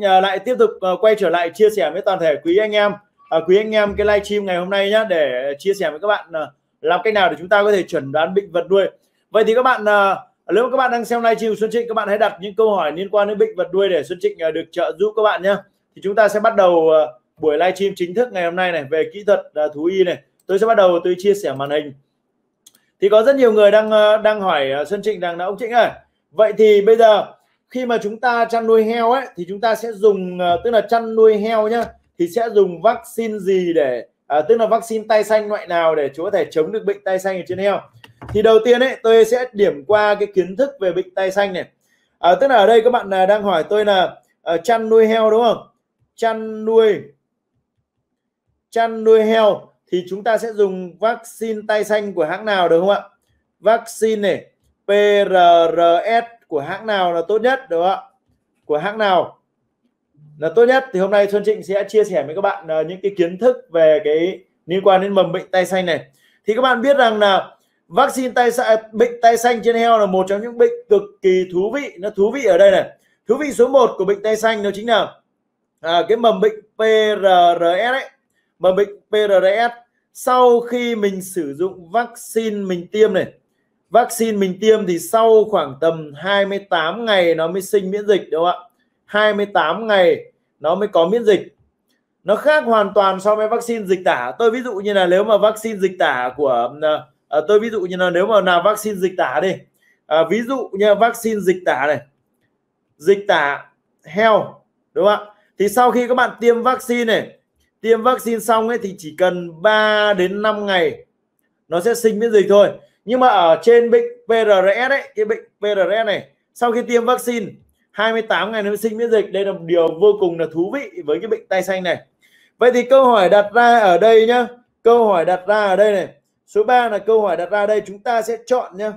lại tiếp tục ờ, quay trở lại chia sẻ với toàn thể quý anh em à, quý anh em cái livestream ngày hôm nay nhé để chia sẻ với các bạn ờ, làm cách nào để chúng ta có thể chuẩn đoán bệnh vật nuôi vậy thì các bạn ờ, nếu các bạn đang xem livestream Xuân Trịnh các bạn hãy đặt những câu hỏi liên quan đến bệnh vật nuôi để Xuân Trịnh được trợ giúp các bạn nhé thì chúng ta sẽ bắt đầu buổi livestream chính thức ngày hôm nay này về kỹ thuật thú y này. Tôi sẽ bắt đầu tôi chia sẻ màn hình. Thì có rất nhiều người đang đang hỏi Xuân Trịnh rằng là ông Trịnh ơi. Vậy thì bây giờ khi mà chúng ta chăn nuôi heo ấy thì chúng ta sẽ dùng ờ, tức là chăn nuôi heo nhá thì sẽ dùng vaccine gì để à, tức là vaccine tay xanh loại nào để chúng có thể chống được bệnh tay xanh ở trên heo. Thì đầu tiên ấy tôi sẽ điểm qua cái kiến thức về bệnh tay xanh này. À, tức là ở đây các bạn à, đang hỏi tôi là à, chăn nuôi heo đúng không? Chăn nuôi chăn nuôi heo thì chúng ta sẽ dùng vaccine tay xanh của hãng nào được không ạ? Vaccine này PRRS của hãng nào là tốt nhất đúng không ạ? Của hãng nào là tốt nhất? Thì hôm nay Xuân Trịnh sẽ chia sẻ với các bạn uh, những cái kiến thức về cái liên quan đến mầm bệnh tay xanh này. Thì các bạn biết rằng là vaccine tay bệnh tay xanh trên heo là một trong những bệnh cực kỳ thú vị nó thú vị ở đây này. Thú vị số 1 của bệnh tay xanh đó chính là à, cái mầm bệnh PRRS ấy. Mầm bệnh PRRS sau khi mình sử dụng vaccine mình tiêm này vaccine mình tiêm thì sau khoảng tầm 28 ngày nó mới sinh miễn dịch đúng không ạ? 28 ngày nó mới có miễn dịch. Nó khác hoàn toàn so với vaccine dịch tả. Tôi ví dụ như là nếu mà vaccine dịch tả của à, tôi ví dụ như là nếu mà là vaccine dịch tả đi. À, ví dụ như vaccine dịch tả này. Dịch tả heo đúng không ạ? Thì sau khi các bạn tiêm vaccine này tiêm vaccine xong ấy thì chỉ cần 3 đến 5 ngày nó sẽ sinh miễn dịch thôi nhưng mà ở trên bệnh PRS ấy, cái bệnh PRS này, sau khi tiêm vaccine 28 ngày nó sinh miễn dịch. Đây là một điều vô cùng là thú vị với cái bệnh tay xanh này. Vậy thì câu hỏi đặt ra ở đây nhá. Câu hỏi đặt ra ở đây này. Số 3 là câu hỏi đặt ra đây, chúng ta sẽ chọn nhá.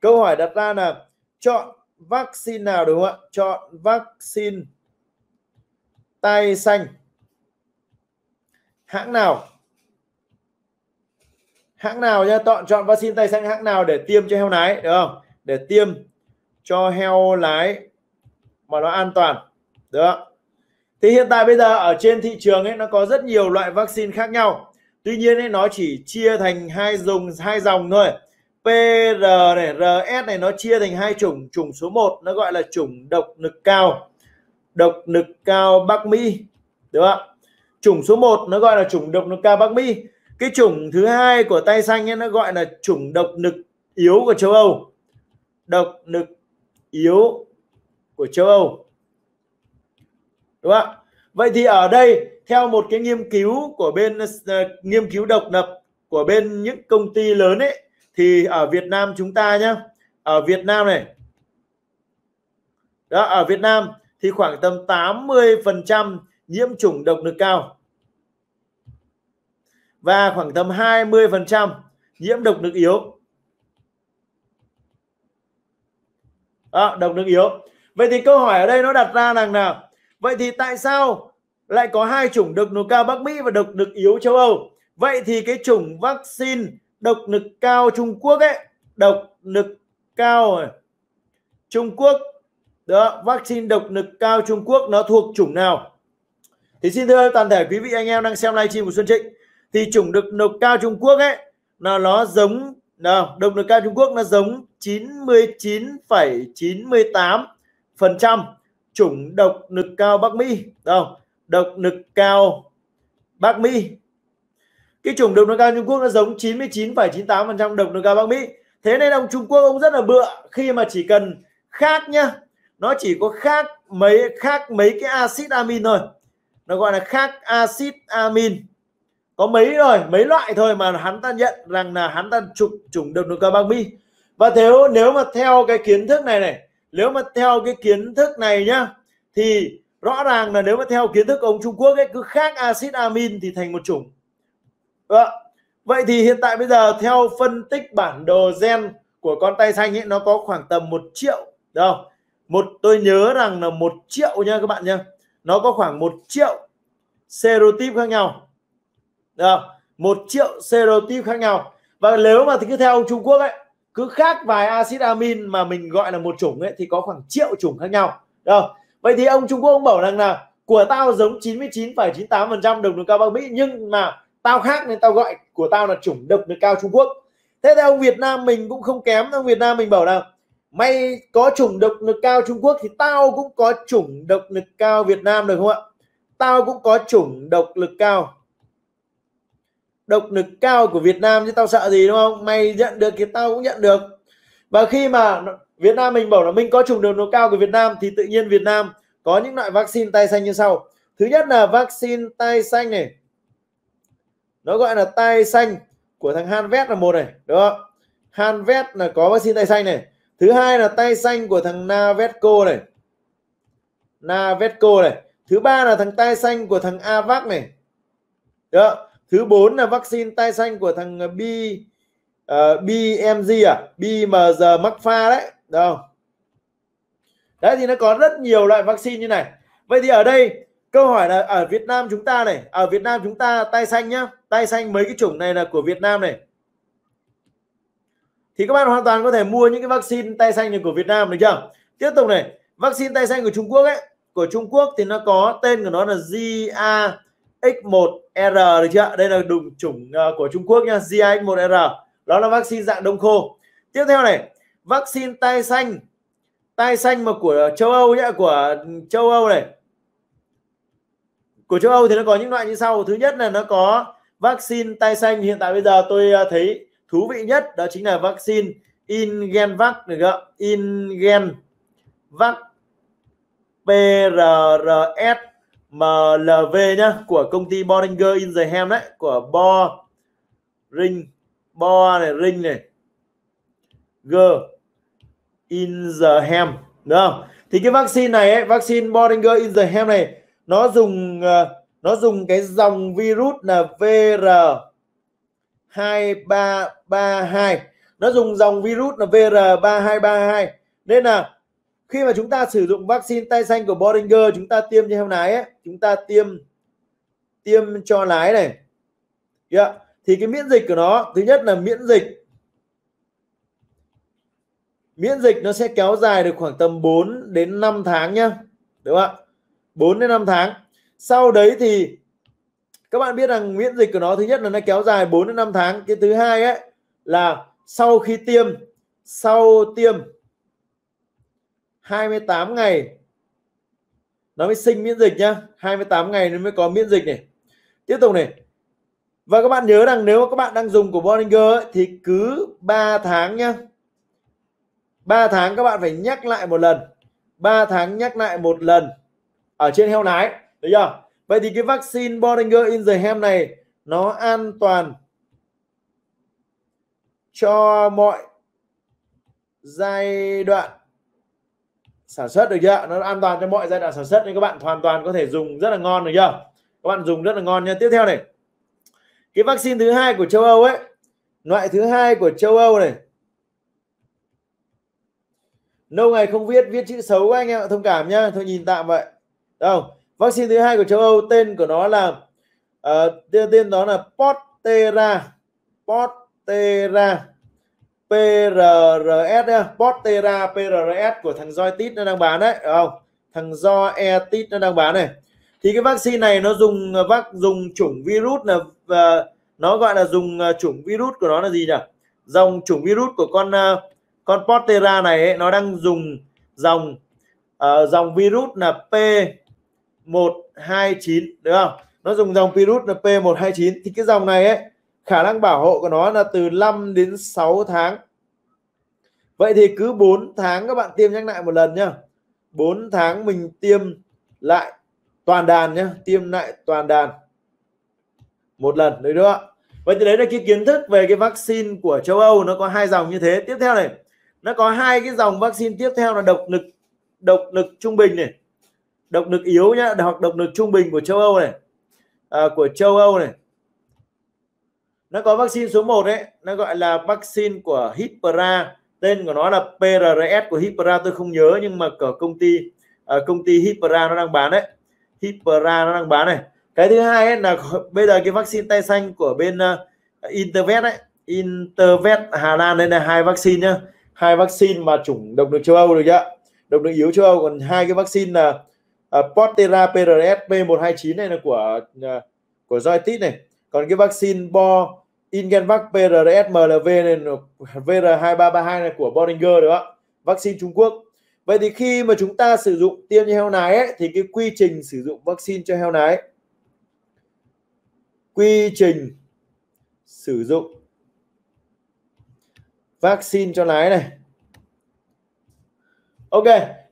Câu hỏi đặt ra là chọn vaccine nào đúng không ạ? Chọn vaccine tay xanh. Hãng nào? Hãng nào nhá chọn chọn vaccine tay xanh hãng nào để tiêm cho heo lái, được không? Để tiêm cho heo lái mà nó an toàn, được thì hiện tại bây giờ ở trên thị trường ấy, nó có rất nhiều loại vaccine khác nhau. Tuy nhiên ấy, nó chỉ chia thành hai dùng, hai dòng thôi. PR này RS này, nó chia thành hai chủng. Chủng số 1 nó gọi là chủng độc lực cao. Độc lực cao Bắc Mỹ, được không? Chủng số 1 nó gọi là chủng độc lực cao Bắc Mỹ cái chủng thứ hai của tay xanh ấy, nó gọi là chủng độc lực yếu của châu Âu. Độc lực yếu của châu Âu. Đúng không vậy thì ở đây theo một cái nghiên cứu của bên uh, nghiên cứu độc lập của bên những công ty lớn ấy thì ở Việt Nam chúng ta nhá ở Việt Nam này đó ở Việt Nam thì khoảng tầm 80% nhiễm chủng độc lực cao và khoảng tầm 20% nhiễm độc nước yếu. À, độc nước yếu. Vậy thì câu hỏi ở đây nó đặt ra rằng nào? Vậy thì tại sao lại có hai chủng độc lực cao Bắc Mỹ và độc lực yếu châu Âu? Vậy thì cái chủng vaccine độc lực cao Trung Quốc ấy độc lực cao à, Trung Quốc đó vaccine độc lực cao Trung Quốc nó thuộc chủng nào? Thì xin thưa toàn thể quý vị anh em đang xem livestream của Xuân Trịnh thì chủng độc lực cao Trung Quốc ấy là nó giống nào độc lực cao Trung Quốc nó giống 99,98 phần trăm chủng độc lực cao Bắc Mỹ đâu độc lực cao Bắc Mỹ. Cái chủng độc lực cao Trung Quốc nó giống 99,98 phần trăm độc lực cao Bắc Mỹ. Thế nên ông Trung Quốc ông rất là bựa khi mà chỉ cần khác nhá. Nó chỉ có khác mấy khác mấy cái axit amin thôi. Nó gọi là khác axit amin có mấy rồi mấy loại thôi mà hắn ta nhận rằng là hắn ta trục chủng độc nội cao bang mi. Và nếu nếu mà theo cái kiến thức này này nếu mà theo cái kiến thức này nhá thì rõ ràng là nếu mà theo kiến thức ông Trung Quốc ấy cứ khác axit amin thì thành một chủng. À, vậy thì hiện tại bây giờ theo phân tích bản đồ gen của con tay xanh ấy nó có khoảng tầm một triệu đâu một tôi nhớ rằng là một triệu nha các bạn nha nó có khoảng một triệu serotype khác nhau được một triệu serotype khác nhau. Và nếu mà thì cứ theo Trung Quốc ấy cứ khác vài axit amin mà mình gọi là một chủng ấy thì có khoảng triệu chủng khác nhau. Đâu vậy thì ông Trung Quốc ông bảo rằng là của tao giống 99,98% độc lực cao Bắc Mỹ nhưng mà tao khác nên tao gọi của tao là chủng độc lực cao Trung Quốc. Thế thì ông Việt Nam mình cũng không kém. Ông Việt Nam mình bảo là mày có chủng độc lực cao Trung Quốc thì tao cũng có chủng độc lực cao Việt Nam được không ạ? Tao cũng có chủng độc lực cao độc lực cao của Việt Nam chứ tao sợ gì, đúng không? Mày nhận được thì tao cũng nhận được. Và khi mà Việt Nam mình bảo là mình có chủng được lực cao của Việt Nam thì tự nhiên Việt Nam có những loại vaccine tay xanh như sau. Thứ nhất là vaccine tay xanh này. Nó gọi là tay xanh của thằng Hanvet là một này, đúng không? Hanvet là có vaccine tay xanh này. Thứ hai là tay xanh của thằng Navetco này. Navetco này. Thứ ba là thằng tay xanh của thằng Avac này. Đó thứ bốn là vaccine tay xanh của thằng ờ, B ờ, uh, BMG à? BMG Macpha đấy đâu đấy thì nó có rất nhiều loại vaccine như này. Vậy thì ở đây câu hỏi là ở Việt Nam chúng ta này ở Việt Nam chúng ta tay xanh nhá tay xanh mấy cái chủng này là của Việt Nam này? Thì các bạn hoàn toàn có thể mua những cái vaccine tay xanh này của Việt Nam được chưa? Tiếp tục này vaccine tay xanh của Trung Quốc ấy của Trung Quốc thì nó có tên của nó là X1R được chưa? Đây là đùng chủng ờ, của Trung Quốc nha GIX1R. đó là vaccine dạng đông khô. Tiếp theo này, vaccine tay xanh. Tay xanh mà của châu Âu nhá, của châu Âu này. Của châu Âu thì nó có những loại như sau. Thứ nhất là nó có vaccine tay xanh. Hiện tại bây giờ tôi ờ, thấy thú vị nhất đó chính là vaccine Ingenvac, được không? Ingenvac PRRS MLV nhá của công ty Boehringer Ingelheim đấy của Bo Ring Bo này Ring này G Ingelheim đúng không? Thì cái vaccine này ấy, vaccine Boehringer Ingelheim này nó dùng ờ, nó dùng cái dòng virus là VR 2332 nó dùng dòng virus là VR3232 nên là khi mà chúng ta sử dụng vaccine tay xanh của Boringer chúng ta tiêm cho heo nái ấy, chúng ta tiêm tiêm cho lái này. Yeah. thì cái miễn dịch của nó thứ nhất là miễn dịch. Miễn dịch nó sẽ kéo dài được khoảng tầm 4 đến 5 tháng nhá. Đúng không ạ? 4 đến 5 tháng. Sau đấy thì các bạn biết rằng miễn dịch của nó thứ nhất là nó kéo dài 4 đến 5 tháng. Cái thứ hai ấy là sau khi tiêm sau tiêm 28 ngày. Nó mới sinh miễn dịch nhá. 28 ngày nó mới có miễn dịch này. Tiếp tục này. Và các bạn nhớ rằng nếu các bạn đang dùng của Bollinger ấy, thì cứ 3 tháng nhá. 3 tháng các bạn phải nhắc lại một lần. 3 tháng nhắc lại một lần ở trên heo nái được chưa? Vậy thì cái vaccine Boehringer Ingelheim này nó an toàn cho mọi giai đoạn sản xuất được chưa? Nó an toàn cho mọi giai đoạn sản xuất nên các bạn hoàn toàn có thể dùng rất là ngon được chưa? Các bạn dùng rất là ngon nha tiếp theo này. Cái vaccine thứ hai của châu Âu ấy loại thứ hai của châu Âu này. Lâu ngày không viết viết chữ xấu anh em thông cảm nhá thôi nhìn tạm vậy. Đâu vaccine thứ hai của châu Âu tên của nó là uh, tên tên đó là Portera. Portera. PRRS nhá Portera PRRS của thằng Joytit nó đang bán đấy không? Thằng do Etit nó đang bán này. Thì cái vaccine này nó dùng vắc dùng chủng virus là uh, nó gọi là dùng uh, chủng virus của nó là gì nhỉ? Dòng chủng virus của con uh, con Portera này ấy, nó đang dùng dòng uh, dòng virus là P 129 đúng không? Nó dùng dòng virus là P129 thì cái dòng này ấy khả năng bảo hộ của nó là từ 5 đến 6 tháng. Vậy thì cứ 4 tháng các bạn tiêm nhắc lại một lần nhá. 4 tháng mình tiêm lại toàn đàn nhá tiêm lại toàn đàn. Một lần đấy nữa vậy thì đấy là cái kiến thức về cái vaccine của châu Âu nó có hai dòng như thế. Tiếp theo này nó có hai cái dòng vaccine tiếp theo là độc lực độc lực trung bình này. Độc lực yếu nhá hoặc độc lực trung bình của châu Âu này. À, của châu Âu này nó có vaccine số 1 đấy nó gọi là vaccine của Hipra tên của nó là PRS của Hipra tôi không nhớ nhưng mà của công ty uh, công ty Hipra nó đang bán đấy. Hipra nó đang bán này. Cái thứ hai ấy là bây giờ cái vaccine tay xanh của bên uh, Intervet đấy Intervet Hà Lan đây là hai vaccine nhá. Hai vaccine mà chủng độc được châu Âu được chưa độc được yếu châu Âu còn hai cái vaccine là uh, Portera PRS P129 này là của uh, của Zoetis này. Còn cái vaccine Bo Ingenvac PRS MLV này VR2332 này của Boehringer đúng không vaccine Trung Quốc. Vậy thì khi mà chúng ta sử dụng tiêm cho heo nái ấy, thì cái quy trình sử dụng vaccine cho heo nái quy trình sử dụng vaccine cho nái này. Ok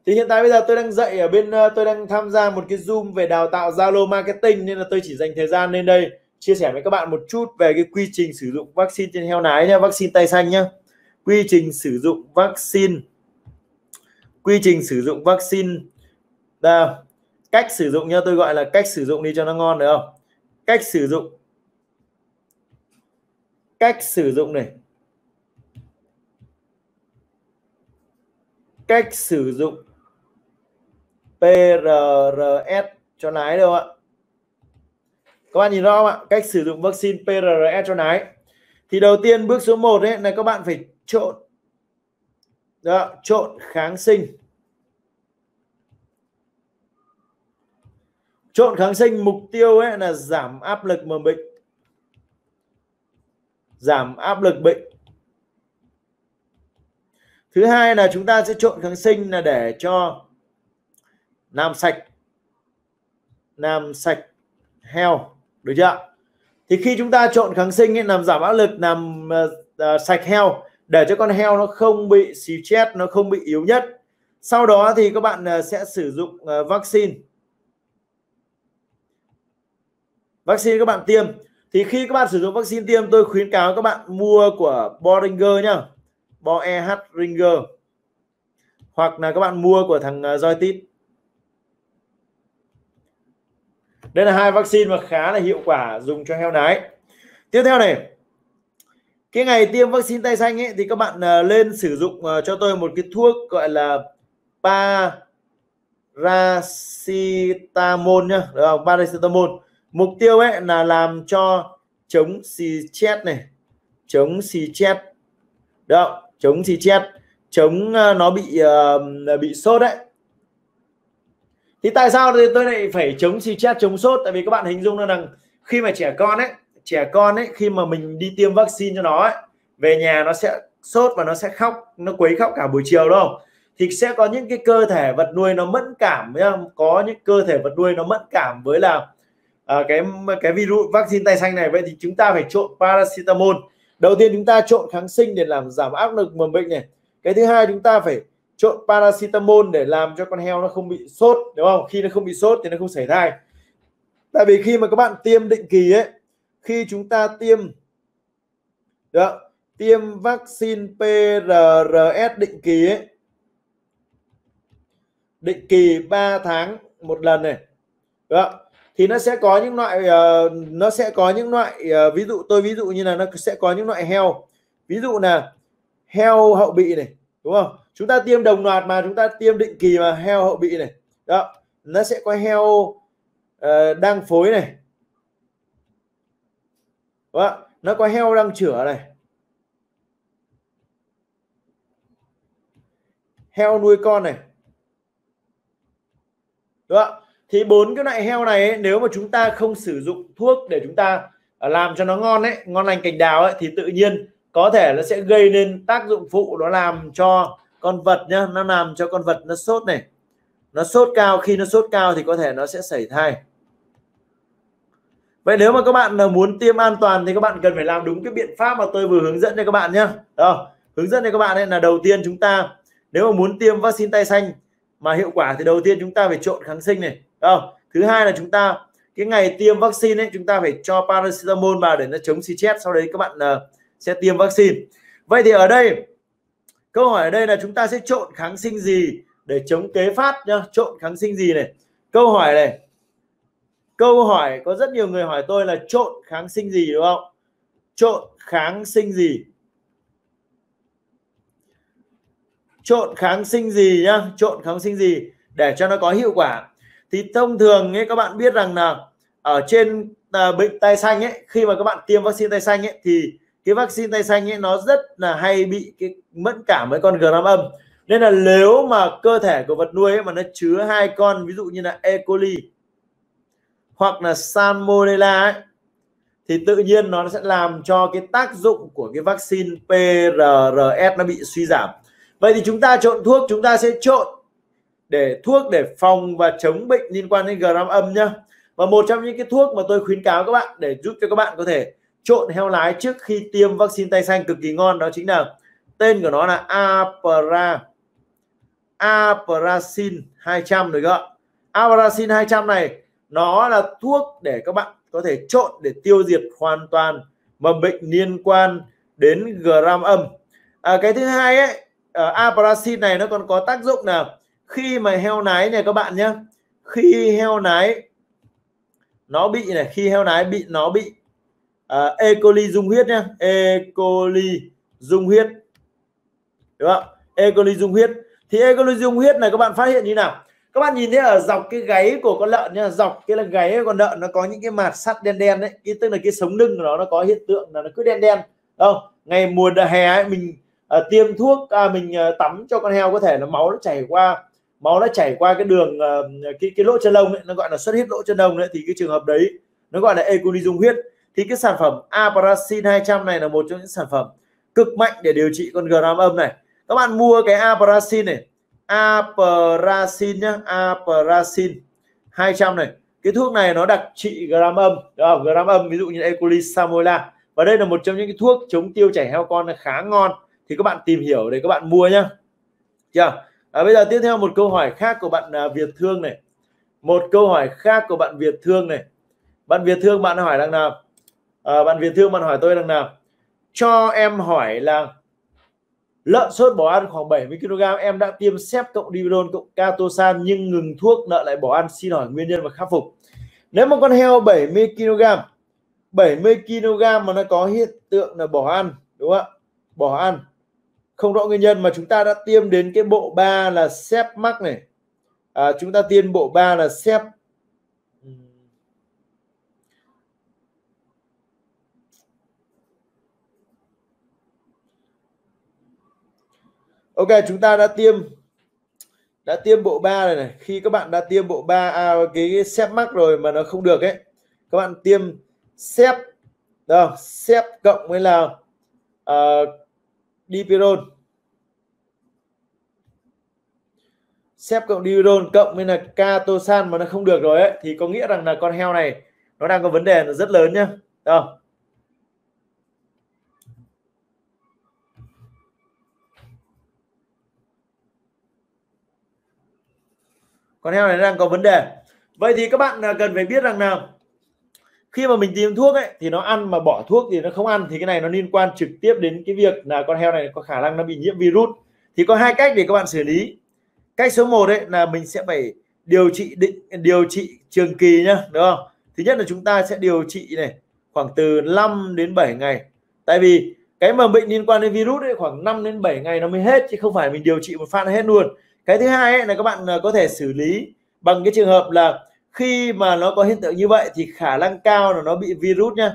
thì hiện tại bây giờ tôi đang dạy ở bên ờ, tôi đang tham gia một cái zoom về đào tạo Zalo marketing nên là tôi chỉ dành thời gian lên đây chia sẻ với các bạn một chút về cái quy trình sử dụng vaccine trên heo nái nha vaccine tay xanh nhá. Quy trình sử dụng vaccine quy trình sử dụng vaccine à cách sử dụng nhá, tôi gọi là cách sử dụng đi cho nó ngon được không? Cách sử dụng cách sử dụng này. Cách sử dụng PRRS cho nái đâu ạ? Các bạn nhìn rõ không ạ? Cách sử dụng vaccine PRRS cho nái. Thì đầu tiên bước số 1 đấy là các bạn phải trộn. Đó, trộn kháng sinh. Trộn kháng sinh mục tiêu ấy là giảm áp lực mầm bệnh. Giảm áp lực bệnh. Thứ hai là chúng ta sẽ trộn kháng sinh là để cho làm sạch. Làm sạch heo được chưa? Thì khi chúng ta trộn kháng sinh ấy, làm giảm áp lực làm uh, sạch heo để cho con heo nó không bị xì chết nó không bị yếu nhất. Sau đó thì các bạn uh, sẽ sử dụng uh, vaccine. Vaccine các bạn tiêm. Thì khi các bạn sử dụng vaccine tiêm tôi khuyến cáo các bạn mua của Boringer nhá. Bo EH Ringer. Hoặc là các bạn mua của thằng Joytit đây là hai vaccine mà khá là hiệu quả dùng cho heo nái tiếp theo này cái ngày tiêm vaccine tay xanh ấy thì các bạn uh, lên sử dụng uh, cho tôi một cái thuốc gọi là paracetamol nhá được không? paracetamol mục tiêu ấy là làm cho chống xì chết này chống xì chết được không? chống xì chết chống uh, nó bị uh, bị sốt đấy thì tại sao thì tôi lại phải chống xì chết chống sốt? Tại vì các bạn hình dung rằng khi mà trẻ con ấy trẻ con ấy khi mà mình đi tiêm vaccine cho nó ấy, về nhà nó sẽ sốt và nó sẽ khóc nó quấy khóc cả buổi chiều đúng không? Thì sẽ có những cái cơ thể vật nuôi nó mẫn cảm nhá. Có những cơ thể vật nuôi nó mẫn cảm với là à, cái cái virus vaccine tay xanh này. Vậy thì chúng ta phải trộn paracetamol. Đầu tiên chúng ta trộn kháng sinh để làm giảm áp lực mầm bệnh này. Cái thứ hai chúng ta phải trộn paracetamol để làm cho con heo nó không bị sốt đúng không? Khi nó không bị sốt thì nó không xảy thai tại vì khi mà các bạn tiêm định kỳ ấy khi chúng ta tiêm được tiêm vaccine PRRS định kỳ ấy định kỳ 3 tháng một lần này được thì nó sẽ có những loại uh, nó sẽ có những loại uh, ví dụ tôi ví dụ như là nó sẽ có những loại heo. Ví dụ là heo hậu bị này đúng không? Chúng ta tiêm đồng loạt mà chúng ta tiêm định kỳ mà heo hậu bị này. Đó nó sẽ có heo uh, đang phối này. Đó. nó có heo đang chữa này. Heo nuôi con này. Đó thì bốn cái loại heo này ấy, nếu mà chúng ta không sử dụng thuốc để chúng ta ờ, làm cho nó ngon ấy ngon lành cành đào ấy thì tự nhiên có thể nó sẽ gây nên tác dụng phụ nó làm cho con vật nhá nó làm cho con vật nó sốt này. Nó sốt cao khi nó sốt cao thì có thể nó sẽ xảy thai. Vậy nếu mà các bạn muốn tiêm an toàn thì các bạn cần phải làm đúng cái biện pháp mà tôi vừa hướng dẫn cho các bạn nhé Đó, hướng dẫn cho các bạn ấy là đầu tiên chúng ta nếu mà muốn tiêm vaccine tay xanh mà hiệu quả thì đầu tiên chúng ta phải trộn kháng sinh này. Đó. thứ hai là chúng ta cái ngày tiêm vaccine ấy chúng ta phải cho paracetamol vào để nó chống xì chết sau đấy các bạn uh, sẽ tiêm vaccine. Vậy thì ở đây câu hỏi ở đây là chúng ta sẽ trộn kháng sinh gì để chống kế phát nhá? Trộn kháng sinh gì này? Câu hỏi này. Câu hỏi có rất nhiều người hỏi tôi là trộn kháng sinh gì đúng không? Trộn kháng sinh gì? Trộn kháng sinh gì nhá? Trộn kháng sinh gì để cho nó có hiệu quả? Thì thông thường ấy các bạn biết rằng là ở trên à, bệnh tay xanh ấy khi mà các bạn tiêm vaccine tay xanh ấy thì cái vaccine tay xanh ấy nó rất là hay bị cái mẫn cảm với con gram âm. Nên là nếu mà cơ thể của vật nuôi ấy mà nó chứa hai con ví dụ như là E. coli hoặc là Salmonella ấy, thì tự nhiên nó sẽ làm cho cái tác dụng của cái vaccine PRRS nó bị suy giảm. Vậy thì chúng ta trộn thuốc chúng ta sẽ trộn để thuốc để phòng và chống bệnh liên quan đến gram âm nhá. Và một trong những cái thuốc mà tôi khuyến cáo các bạn để giúp cho các bạn có thể trộn heo lái trước khi tiêm vaccine tay xanh cực kỳ ngon đó chính là tên của nó là Apra Aprasin 200 được không? Aprasin 200 này nó là thuốc để các bạn có thể trộn để tiêu diệt hoàn toàn mầm bệnh liên quan đến gram âm. À, cái thứ hai ấy, à, uh, Aprasin này nó còn có tác dụng là Khi mà heo nái này các bạn nhé, khi heo nái nó bị này, khi heo nái bị nó bị uh, E. coli dung huyết nhé E. coli dung huyết, đúng không? E. coli dung huyết thì E. coli dung huyết này các bạn phát hiện như nào? các bạn nhìn thấy ở dọc cái gáy của con lợn nha dọc cái là gáy của con lợn nó có những cái mạt sắt đen đen đấy cái tức là cái sống lưng của nó nó có hiện tượng là nó cứ đen đen không ngày mùa hè ấy, mình uh, tiêm thuốc à, mình uh, tắm cho con heo có thể là máu nó chảy qua máu nó chảy qua cái đường cái cái lỗ chân lông ấy, nó gọi là xuất huyết lỗ chân lông đấy thì cái trường hợp đấy nó gọi là E. coli dung huyết thì cái sản phẩm Aparacin 200 này là một trong những sản phẩm cực mạnh để điều trị con gram âm này. Các bạn mua cái Aparacin này Aparacin nhá Aparacin 200 này. Cái thuốc này nó đặc trị gram âm không? gram âm ví dụ như E. coli Salmonella và đây là một trong những cái thuốc chống tiêu chảy heo con là khá ngon. Thì các bạn tìm hiểu để các bạn mua nhá. Chưa? À, bây giờ tiếp theo một câu hỏi khác của bạn uh, Việt Thương này. Một câu hỏi khác của bạn Việt Thương này. Bạn Việt Thương bạn hỏi rằng nào? À, bạn Việt Thương bạn hỏi tôi rằng nào? Cho em hỏi là lợn sốt bỏ ăn khoảng 70 kg em đã tiêm xếp cộng dividon cộng catosan nhưng ngừng thuốc nợ lại bỏ ăn. Xin hỏi nguyên nhân và khắc phục. Nếu một con heo 70 kg 70 kg mà nó có hiện tượng là bỏ ăn đúng không ạ? Bỏ ăn. Không rõ nguyên nhân mà chúng ta đã tiêm đến cái bộ ba là xếp mắc này. À, chúng ta tiêm bộ ba là xếp ok chúng ta đã tiêm đã tiêm bộ 3 này này. Khi các bạn đã tiêm bộ 3 à, cái xếp mắc rồi mà nó không được ấy các bạn tiêm xếp đâu xếp cộng với là uh, dipiron. Xếp cộng dipiron cộng với là catosan mà nó không được rồi ấy thì có nghĩa rằng là con heo này nó đang có vấn đề rất lớn nhá không? Con heo này đang có vấn đề. Vậy thì các bạn à, cần phải biết rằng nào, khi mà mình tìm thuốc ấy, thì nó ăn mà bỏ thuốc thì nó không ăn, thì cái này nó liên quan trực tiếp đến cái việc là con heo này có khả năng nó bị nhiễm virus. Thì có hai cách để các bạn xử lý. Cách số 1 đấy là mình sẽ phải điều trị định, điều trị trường kỳ nhá, đúng không? Thứ nhất là chúng ta sẽ điều trị này, khoảng từ 5 đến 7 ngày. Tại vì cái mà bệnh liên quan đến virus ấy, khoảng 5 đến 7 ngày nó mới hết, chứ không phải mình điều trị một phát hết luôn cái thứ hai ấy là các bạn ờ, có thể xử lý bằng cái trường hợp là khi mà nó có hiện tượng như vậy thì khả năng cao là nó bị virus nha.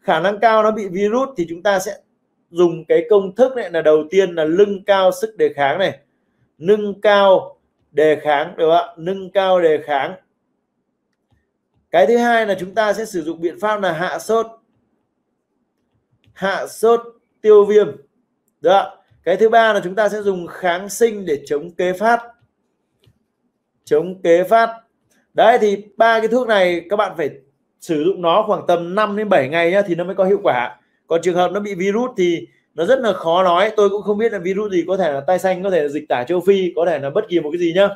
khả năng cao nó bị virus thì chúng ta sẽ dùng cái công thức này là đầu tiên là nâng cao sức đề kháng này nâng cao đề kháng được không ạ nâng cao đề kháng cái thứ hai là chúng ta sẽ sử dụng biện pháp là hạ sốt hạ sốt tiêu viêm được không? Cái thứ ba là chúng ta sẽ dùng kháng sinh để chống kế phát. Chống kế phát. Đấy, thì ba cái thuốc này các bạn phải sử dụng nó khoảng tầm 5 đến 7 ngày nhá, thì nó mới có hiệu quả. Còn trường hợp nó bị virus thì nó rất là khó nói. Tôi cũng không biết là virus gì, có thể là tai xanh, có thể là dịch tả châu phi, có thể là bất kỳ một cái gì nhá.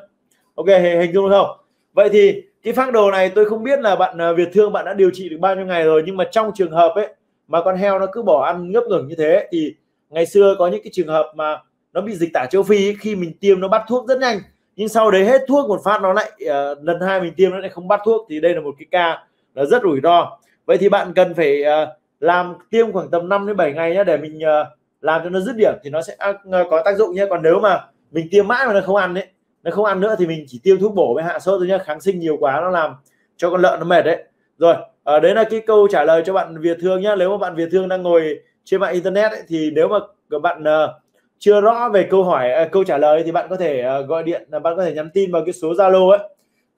Ok, hình dung không? Vậy thì cái phác đồ này tôi không biết là bạn à, Việt Thương bạn đã điều trị được bao nhiêu ngày rồi, nhưng mà trong trường hợp ấy, mà con heo nó cứ bỏ ăn ngấp ngừng như thế, thì ngày xưa có những cái trường hợp mà nó bị dịch tả châu phi khi mình tiêm nó bắt thuốc rất nhanh. Nhưng sau đấy hết thuốc một phát nó lại uh, lần hai mình tiêm nó lại không bắt thuốc thì đây là một cái ca là rất rủi ro. Vậy thì bạn cần phải uh, làm tiêm khoảng tầm 5 đến 7 ngày nhé để mình uh, làm cho nó dứt điểm thì nó sẽ uh, có tác dụng nhé còn nếu mà mình tiêm mãi mà nó không ăn đấy nó không ăn nữa thì mình chỉ tiêm thuốc bổ với hạ sốt thôi nhé kháng sinh nhiều quá nó làm cho con lợn nó mệt đấy. Rồi uh, đấy là cái câu trả lời cho bạn Việt Thương nhé nếu mà bạn Việt Thương đang ngồi trên mạng internet ấy, thì nếu mà các bạn uh, chưa rõ về câu hỏi ờ, câu trả lời thì bạn có thể ờ, gọi điện là bạn có thể nhắn tin vào cái số Zalo ấy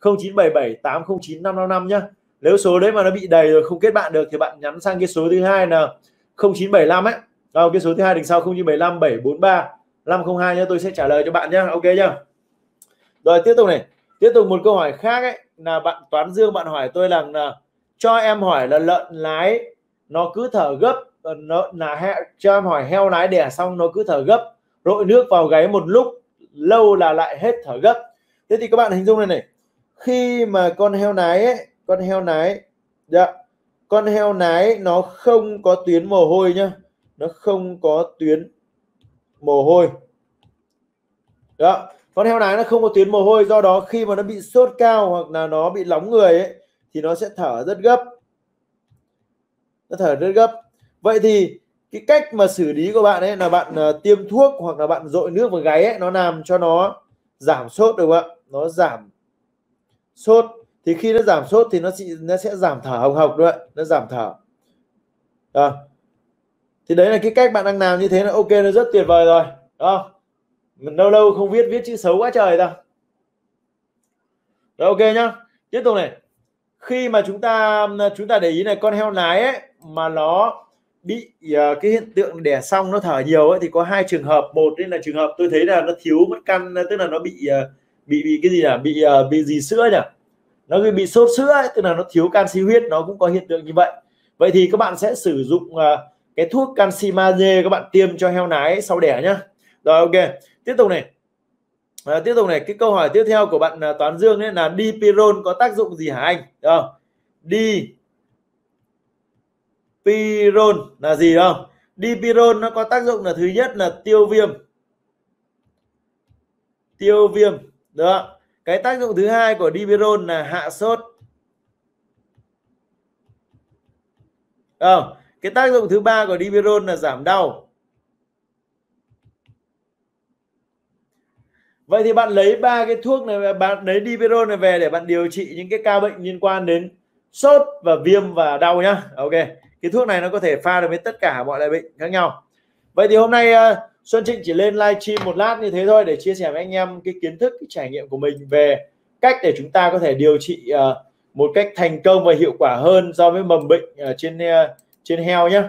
0977 809 555 nhá. Nếu số đấy mà nó bị đầy rồi không kết bạn được thì bạn nhắn sang cái số thứ hai là 0975 ấy. À, cái số thứ hai đằng sau 0975 743 502 nhá tôi sẽ trả lời cho bạn nhá ok nhá rồi tiếp tục này. Tiếp tục một câu hỏi khác ấy là bạn Toán Dương bạn hỏi tôi rằng là cho em hỏi là lợn lái nó cứ thở gấp Ờ, là cho em hỏi heo nái đẻ xong nó cứ thở gấp rội nước vào gáy một lúc lâu là lại hết thở gấp. Thế thì các bạn hình dung này này khi mà con heo nái ấy, con heo nái dạ, con heo nái nó không có tuyến mồ hôi nhá nó không có tuyến mồ hôi. Đó con heo nái nó không có tuyến mồ hôi do đó khi mà nó bị sốt cao hoặc là nó bị nóng người ấy thì nó sẽ thở rất gấp. Nó thở rất gấp vậy thì cái cách mà xử lý của bạn ấy là bạn uh, tiêm thuốc hoặc là bạn dội nước vào gáy ấy nó làm cho nó giảm sốt được không ạ? Nó giảm sốt. Thì khi nó giảm sốt thì nó sẽ nó sẽ giảm thở hồng hộc đấy nó giảm thở. À. thì đấy là cái cách bạn đang làm như thế là ok nó rất tuyệt vời rồi đó mình lâu lâu không viết viết chữ xấu quá trời ta rồi ok nhá. Tiếp tục này. Khi mà chúng ta chúng ta để ý này con heo nái ấy mà nó bị uh, cái hiện tượng đẻ xong nó thở nhiều ấy thì có hai trường hợp. Một đây là trường hợp tôi thấy là nó thiếu mất căn tức là nó bị uh, bị bị cái gì là bị uh, bị gì sữa nhỉ? Nó bị sốt sữa ấy, tức là nó thiếu canxi huyết nó cũng có hiện tượng như vậy. Vậy thì các bạn sẽ sử dụng uh, cái thuốc canxi magie các bạn tiêm cho heo nái sau đẻ nhá. Rồi ok. Tiếp tục này. À, tiếp tục này. Cái câu hỏi tiếp theo của bạn uh, Toán Dương ấy là dipirone có tác dụng gì hả anh? À, đi pirone là gì không? Dipirone nó có tác dụng là thứ nhất là tiêu viêm. Tiêu viêm, đó. Cái tác dụng thứ hai của dipirone là hạ sốt. Không, cái tác dụng thứ ba của dipirone là giảm đau. Vậy thì bạn lấy ba cái thuốc này bạn lấy dipirone này về để bạn điều trị những cái ca bệnh liên quan đến sốt và viêm và đau nhá. Ok cái thuốc này nó có thể pha được với tất cả mọi loại bệnh khác nhau. Vậy thì hôm nay ờ, Xuân Trịnh chỉ lên livestream một lát như thế thôi để chia sẻ với anh em cái kiến thức, cái trải nghiệm của mình về cách để chúng ta có thể điều trị ờ, một cách thành công và hiệu quả hơn so với mầm bệnh ờ, trên trên heo nhé